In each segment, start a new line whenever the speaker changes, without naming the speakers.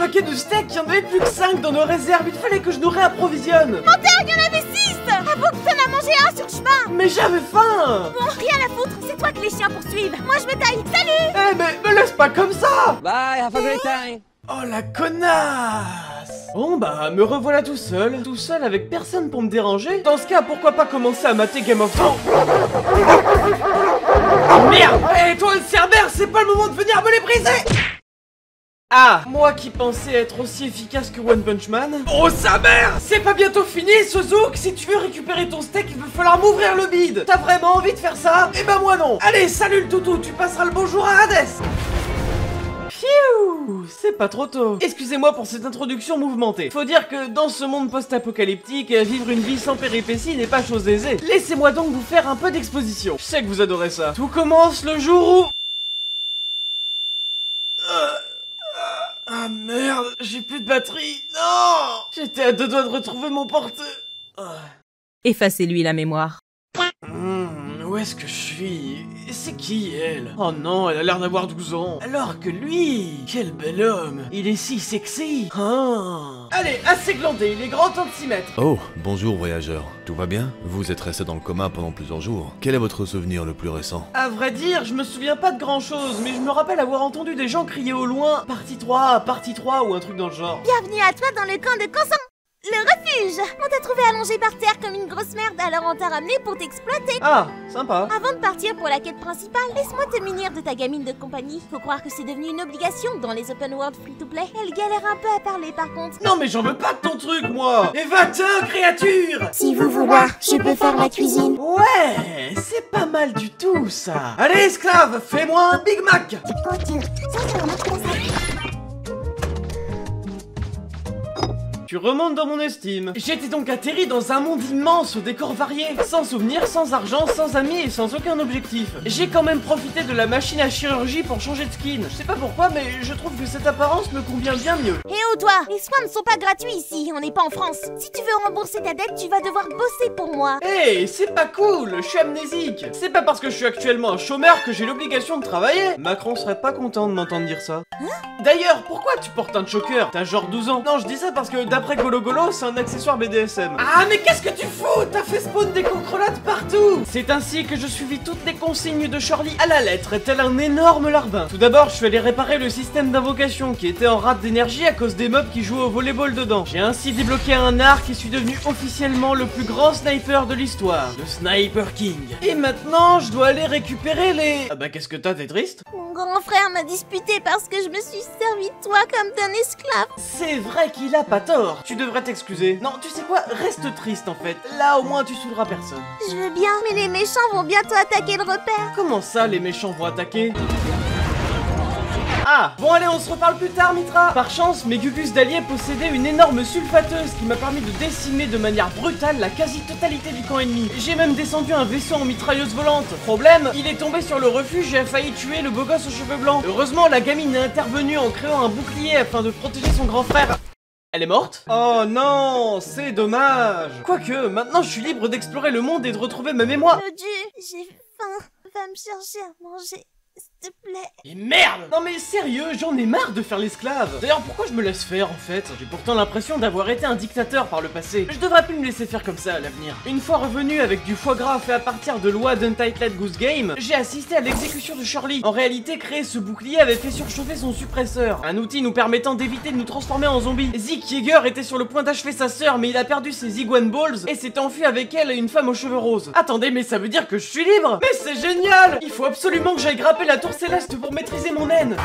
paquets de steaks, il y en avait plus que 5 dans nos réserves, il fallait que je nous réapprovisionne.
Menteur, il y en avait 6 Avoue que t'en as mangé un sur chemin.
Mais j'avais faim.
Bon, rien à foutre, c'est toi que les chiens poursuivent. Moi je me taille, salut.
Eh mais me laisse pas comme ça.
Bye, have a great time.
Oh la connasse. Bon bah, me revoilà tout seul, tout seul avec personne pour me déranger. Dans ce cas, pourquoi pas commencer à mater Game of Thrones? Oh merde. Eh toi le cerbère, c'est pas le moment de venir me les briser ah, moi qui pensais être aussi efficace que One Punch Man. Oh sa mère C'est pas bientôt fini, Suzuki Si tu veux récupérer ton steak, il va falloir m'ouvrir le bide T'as vraiment envie de faire ça? Eh ben moi non Allez, salut le toutou, tu passeras le bonjour à Hades Pfiou C'est pas trop tôt. Excusez-moi pour cette introduction mouvementée. Faut dire que dans ce monde post-apocalyptique, vivre une vie sans péripéties n'est pas chose aisée. Laissez-moi donc vous faire un peu d'exposition. Je sais que vous adorez ça. Tout commence le jour où... Ah merde, j'ai plus de batterie. Non J'étais à deux doigts de retrouver mon porte... Ah.
Effacez-lui la mémoire.
Est-ce que je suis? C'est qui elle? Oh non, elle a l'air d'avoir 12 ans. Alors que lui, quel bel homme. Il est si sexy. Ah. Allez, assez glandé, il est grand temps de s'y mettre.
Oh, bonjour voyageur. Tout va bien? Vous êtes resté dans le coma pendant plusieurs jours. Quel est votre souvenir le plus récent?
À vrai dire, je me souviens pas de grand chose, mais je me rappelle avoir entendu des gens crier au loin Partie 3, partie 3 ou un truc dans le genre.
Bienvenue à toi dans le camp de Consan Le refuge On t'a trouvé allongé par terre comme une grosse merde, alors on t'a ramené pour t'exploiter
Ah, sympa.
Avant de partir pour la quête principale, laisse-moi te munir de ta gamine de compagnie. Faut croire que c'est devenu une obligation dans les open world free-to-play. Elle galère un peu à parler par contre.
Non mais j'en veux pas de ton truc, moi Et va-t'en, créature
Si vous vouloir, je peux faire la cuisine.
Ouais, c'est pas mal du tout, ça Allez, esclave, fais-moi un Big Mac Tu remontes dans mon estime. J'étais donc atterri dans un monde immense aux décors variés, sans souvenirs, sans argent, sans amis et sans aucun objectif. J'ai quand même profité de la machine à chirurgie pour changer de skin. Je sais pas pourquoi, mais je trouve que cette apparence me convient bien mieux.
Et oh toi, les soins ne sont pas gratuits ici, on n'est pas en France. Si tu veux rembourser ta dette, tu vas devoir bosser pour moi.
Hey, c'est pas cool, je suis amnésique. C'est pas parce que je suis actuellement un chômeur que j'ai l'obligation de travailler. Macron serait pas content de m'entendre dire ça. D'ailleurs, pourquoi tu portes un choker? T'as genre 12 ans. Non, je dis ça parce que d'après Golo Golo, c'est un accessoire BDSM. Ah, mais qu'est-ce que tu fous? T'as fait spawn des concrelades partout C'est ainsi que je suivis toutes les consignes de Shirley à la lettre, tel un énorme larbin. Tout d'abord, je suis allé réparer le système d'invocation qui était en rate d'énergie à cause des mobs qui jouaient au volleyball dedans. J'ai ainsi débloqué un arc et suis devenu officiellement le plus grand sniper de l'histoire, le Sniper King. Et maintenant, je dois aller récupérer les... Ah bah qu'est-ce que t'as, t'es triste?
Mon grand frère m'a disputé parce que je me suis servi de toi comme d'un esclave.
C'est vrai qu'il a pas tort. Tu devrais t'excuser. Non, tu sais quoi? Reste triste en fait. Là, au moins, tu saouleras personne.
Je veux bien, mais les méchants vont bientôt attaquer le repère.
Comment ça, les méchants vont attaquer? Ah Bon allez, on se reparle plus tard, Mitra Par chance, mes Gugus d'alliés possédaient une énorme sulfateuse qui m'a permis de décimer de manière brutale la quasi-totalité du camp ennemi. J'ai même descendu un vaisseau en mitrailleuse volante. Problème, il est tombé sur le refuge et a failli tuer le beau gosse aux cheveux blancs. Heureusement, la gamine est intervenue en créant un bouclier afin de protéger son grand frère. Elle est morte? Oh non, c'est dommage Quoique, maintenant je suis libre d'explorer le monde et de retrouver ma mémoire.
Dodu, j'ai faim. Va me chercher à manger, te plaît.
Et merde Non mais sérieux, j'en ai marre de faire l'esclave D'ailleurs, pourquoi je me laisse faire en fait J'ai pourtant l'impression d'avoir été un dictateur par le passé. Je devrais plus me laisser faire comme ça à l'avenir. Une fois revenu avec du foie gras fait à partir de lois d'Untitled Goose Game, j'ai assisté à l'exécution de Shirley. En réalité, créer ce bouclier avait fait surchauffer son suppresseur. Un outil nous permettant d'éviter de nous transformer en zombies. Zeke Yeager était sur le point d'achever sa sœur, mais il a perdu ses iguane balls et s'est enfui avec elle une femme aux cheveux roses. Attendez, mais ça veut dire que je suis libre? Mais c'est génial Il faut absolument que j'aille grapper la tour céleste pour maîtriser mon haine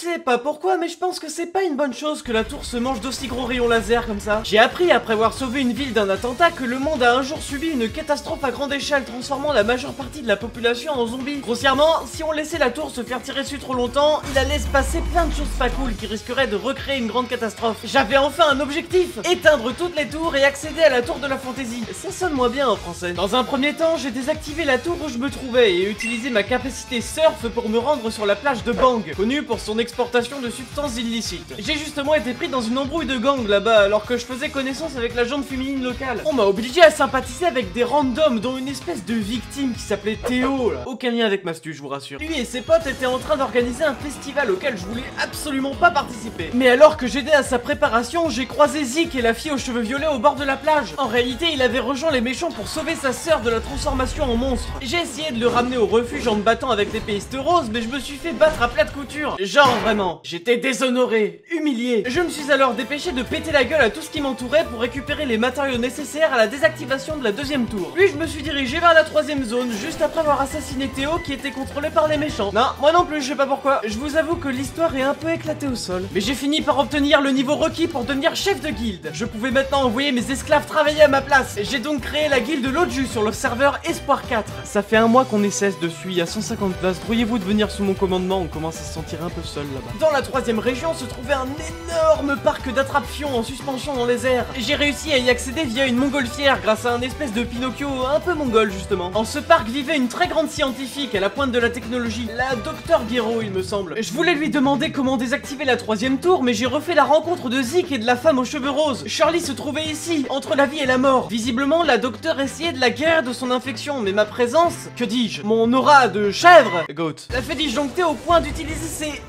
sais pas pourquoi, mais je pense que c'est pas une bonne chose que la tour se mange d'aussi gros rayons laser comme ça. J'ai appris après avoir sauvé une ville d'un attentat que le monde a un jour subi une catastrophe à grande échelle transformant la majeure partie de la population en zombies. Grossièrement, si on laissait la tour se faire tirer dessus trop longtemps, il allait se passer plein de choses pas cool qui risqueraient de recréer une grande catastrophe. J'avais enfin un objectif éteindre toutes les tours et accéder à la tour de la fantaisie. Ça sonne moins bien en français. Dans un premier temps, j'ai désactivé la tour où je me trouvais et utilisé ma capacité surf pour me rendre sur la plage de Bang, connue pour son expansion de substances illicites. J'ai justement été pris dans une embrouille de gang là-bas alors que je faisais connaissance avec la jante féminine locale. On m'a obligé à sympathiser avec des randoms dont une espèce de victime qui s'appelait Théo. Aucun lien avec Mastu, je vous rassure. Lui et ses potes étaient en train d'organiser un festival auquel je voulais absolument pas participer. Mais alors que j'aidais à sa préparation, j'ai croisé Zik et la fille aux cheveux violets au bord de la plage. En réalité, il avait rejoint les méchants pour sauver sa sœur de la transformation en monstre. J'ai essayé de le ramener au refuge en me battant avec des pistes roses, mais je me suis fait battre à plate couture. Genre vraiment, j'étais déshonoré, humilié. Je me suis alors dépêché de péter la gueule à tout ce qui m'entourait pour récupérer les matériaux nécessaires à la désactivation de la deuxième tour. Puis je me suis dirigé vers la troisième zone, juste après avoir assassiné Théo qui était contrôlé par les méchants. Non, moi non plus, je sais pas pourquoi. Je vous avoue que l'histoire est un peu éclatée au sol. Mais j'ai fini par obtenir le niveau requis pour devenir chef de guilde. Je pouvais maintenant envoyer mes esclaves travailler à ma place. J'ai donc créé la guilde Loju sur le serveur Espoir 4. Ça fait un mois qu'on est 16 dessus, il y a 150 places. Pourriez-vous devenir sous mon commandement On commence à se sentir un peu seul là-bas. Dans la troisième région se trouvait un énorme parc d'attraction en suspension dans les airs. J'ai réussi à y accéder via une montgolfière grâce à un espèce de Pinocchio un peu mongol justement. En ce parc vivait une très grande scientifique à la pointe de la technologie, la Docteur Guéraud il me semble. Je voulais lui demander comment désactiver la troisième tour, mais j'ai refait la rencontre de Zik et de la femme aux cheveux roses. Charlie se trouvait ici, entre la vie et la mort. Visiblement, la docteur essayait de la guérir de son infection, mais ma présence, que dis-je, mon aura de chèvre, goat, l'a fait disjoncter au point d'utiliser ses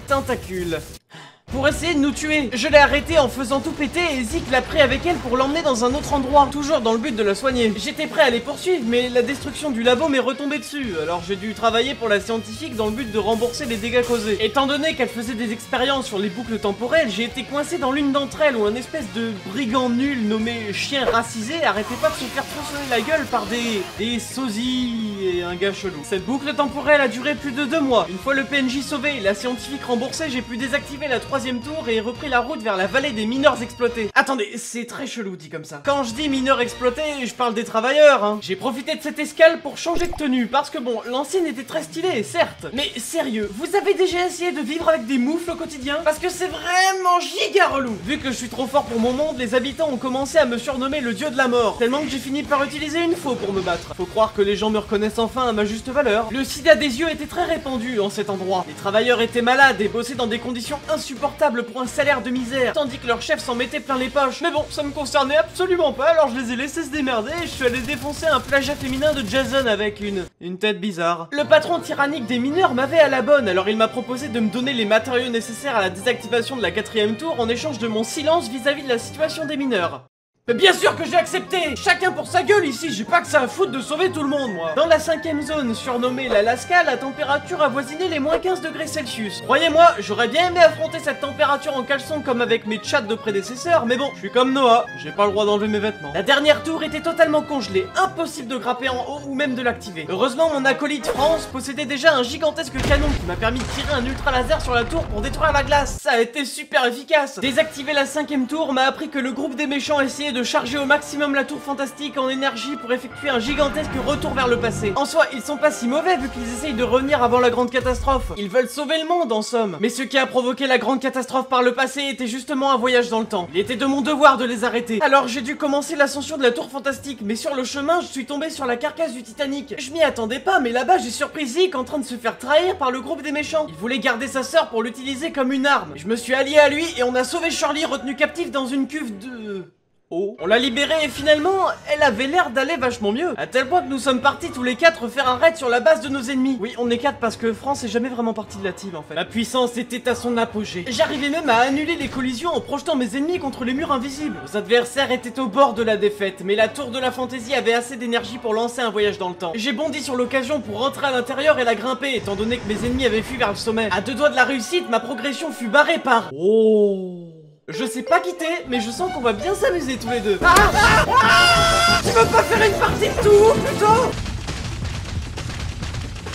pour essayer de nous tuer. Je l'ai arrêté en faisant tout péter et Zik l'a pris avec elle pour l'emmener dans un autre endroit, toujours dans le but de la soigner. J'étais prêt à les poursuivre, mais la destruction du labo m'est retombée dessus, alors j'ai dû travailler pour la scientifique dans le but de rembourser les dégâts causés. Étant donné qu'elle faisait des expériences sur les boucles temporelles, j'ai été coincé dans l'une d'entre elles où un espèce de brigand nul nommé chien racisé arrêtait pas de se faire tronçonner la gueule par des... des sosies un gars chelou. Cette boucle temporelle a duré plus de deux mois. Une fois le PNJ sauvé et la scientifique remboursée, j'ai pu désactiver la troisième tour et repris la route vers la vallée des mineurs exploités. Attendez, c'est très chelou dit comme ça. Quand je dis mineurs exploités, je parle des travailleurs, hein. J'ai profité de cette escale pour changer de tenue, parce que bon, l'ancienne était très stylée, certes. Mais sérieux, vous avez déjà essayé de vivre avec des moufles au quotidien? Parce que c'est vraiment giga relou. Vu que je suis trop fort pour mon monde, les habitants ont commencé à me surnommer le dieu de la mort. Tellement que j'ai fini par utiliser une faux pour me battre. Faut croire que les gens me reconnaissent à ma juste valeur. Le sida des yeux était très répandu en cet endroit. Les travailleurs étaient malades et bossaient dans des conditions insupportables pour un salaire de misère, tandis que leur chef s'en mettait plein les poches. Mais bon, ça me concernait absolument pas, alors je les ai laissés se démerder et je suis allé défoncer un plagiat féminin de Jason avec une... une tête bizarre. Le patron tyrannique des mineurs m'avait à la bonne, alors il m'a proposé de me donner les matériaux nécessaires à la désactivation de la quatrième tour en échange de mon silence vis-à-vis -vis de la situation des mineurs. Mais bien sûr que j'ai accepté Chacun pour sa gueule ici, j'ai pas que ça à foutre de sauver tout le monde, moi Dans la cinquième zone, surnommée l'Alaska, la température avoisinait les moins 15 degrés Celsius. Croyez-moi, j'aurais bien aimé affronter cette température en caleçon comme avec mes chats de prédécesseurs, mais bon, je suis comme Noah, j'ai pas le droit d'enlever mes vêtements. La dernière tour était totalement congelée, impossible de grapper en haut ou même de l'activer. Heureusement, mon acolyte France possédait déjà un gigantesque canon qui m'a permis de tirer un ultra laser sur la tour pour détruire la glace. Ça a été super efficace Désactiver la cinquième tour m'a appris que le groupe des méchants essayait de charger au maximum la tour fantastique en énergie pour effectuer un gigantesque retour vers le passé. En soi, ils sont pas si mauvais vu qu'ils essayent de revenir avant la grande catastrophe. Ils veulent sauver le monde en somme. Mais ce qui a provoqué la grande catastrophe par le passé était justement un voyage dans le temps. Il était de mon devoir de les arrêter. Alors j'ai dû commencer l'ascension de la tour fantastique, mais sur le chemin, je suis tombé sur la carcasse du Titanic. Je m'y attendais pas, mais là-bas, j'ai surpris Zik en train de se faire trahir par le groupe des méchants. Il voulait garder sa sœur pour l'utiliser comme une arme. Je me suis allié à lui et on a sauvé Charlie retenu captif dans une cuve de... On l'a libérée et finalement, elle avait l'air d'aller vachement mieux. À tel point que nous sommes partis tous les quatre faire un raid sur la base de nos ennemis. Oui, on est quatre parce que France est jamais vraiment partie de la team en fait. Ma puissance était à son apogée. J'arrivais même à annuler les collisions en projetant mes ennemis contre les murs invisibles. Nos adversaires étaient au bord de la défaite, mais la tour de la fantaisie avait assez d'énergie pour lancer un voyage dans le temps. J'ai bondi sur l'occasion pour rentrer à l'intérieur et la grimper, étant donné que mes ennemis avaient fui vers le sommet. À deux doigts de la réussite, ma progression fut barrée par... Oh je sais pas quitter, mais je sens qu'on va bien s'amuser tous les deux. Ah, ah, ah Tu veux pas faire une partie de tout, plutôt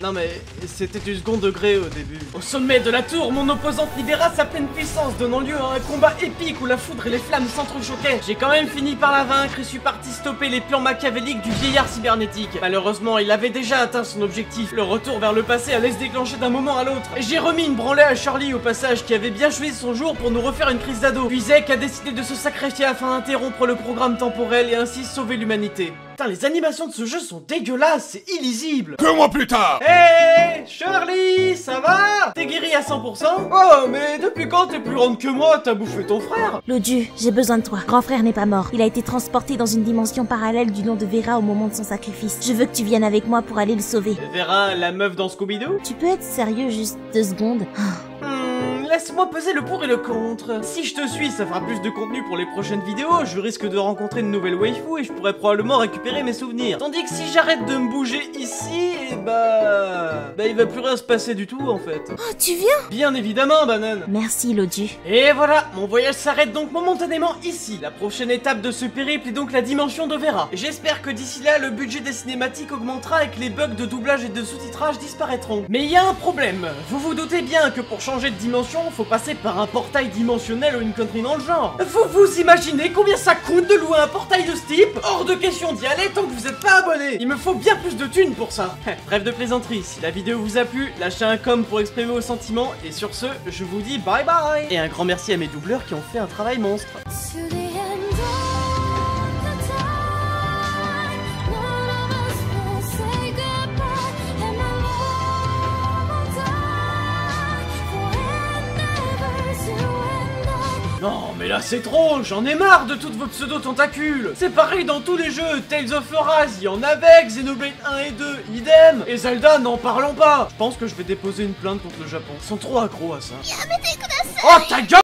non mais c'était du second degré au début. Au sommet de la tour, mon opposante libéra sa pleine puissance, donnant lieu à un combat épique où la foudre et les flammes s'entrechoquaient. J'ai quand même fini par la vaincre et suis parti stopper les plans machiavéliques du vieillard cybernétique. Malheureusement, il avait déjà atteint son objectif. Le retour vers le passé allait se déclencher d'un moment à l'autre. Et j'ai remis une branlée à Charlie au passage qui avait bien choisi son jour pour nous refaire une crise d'ado. Puis Zek a décidé de se sacrifier afin d'interrompre le programme temporel et ainsi sauver l'humanité. Putain, les animations de ce jeu sont dégueulasses, c'est illisible
Deux mois plus tard
Hey Shirley, ça va? T'es guéri à 100% Oh, mais depuis quand t'es plus grande que moi? T'as bouffé ton frère
Lodu, j'ai besoin de toi. Grand frère n'est pas mort. Il a été transporté dans une dimension parallèle du nom de Vera au moment de son sacrifice. Je veux que tu viennes avec moi pour aller le sauver.
Vera, la meuf dans Scooby-Doo?
Tu peux être sérieux juste deux secondes?
Hmm, laisse-moi peser le pour et le contre. Si je te suis, ça fera plus de contenu pour les prochaines vidéos, je risque de rencontrer une nouvelle waifu et je pourrais probablement récupérer mes souvenirs. Tandis que si j'arrête de me bouger ici, et bah... Bah il va plus rien se passer du tout en fait.
Oh, tu viens?
Bien évidemment, banane.
Merci, Lodu.
Et voilà, mon voyage s'arrête donc momentanément ici. La prochaine étape de ce périple est donc la dimension de Vera. J'espère que d'ici là, le budget des cinématiques augmentera et que les bugs de doublage et de sous-titrage disparaîtront. Mais il y a un problème. Vous vous doutez bien que pour changer de dimension, faut passer par un portail dimensionnel ou une connerie dans le genre. Vous vous imaginez combien ça coûte de louer un portail de ce type? Hors de question d'y aller tant que vous êtes pas abonné. Il me faut bien plus de thunes pour ça. Bref de plaisanterie, si la vidéo vous a plu, lâchez un com pour exprimer vos sentiments. Et sur ce, je vous dis bye bye. Et un grand merci à mes doubleurs qui ont fait un travail monstre. Là c'est trop, j'en ai marre de toutes vos pseudo-tentacules. C'est pareil dans tous les jeux, Tales of il y en a avec, Xenoblade 1 et 2, idem. Et Zelda, n'en parlons pas. Je pense que je vais déposer une plainte contre le Japon, ils sont trop accros à ça. Oh ta gueule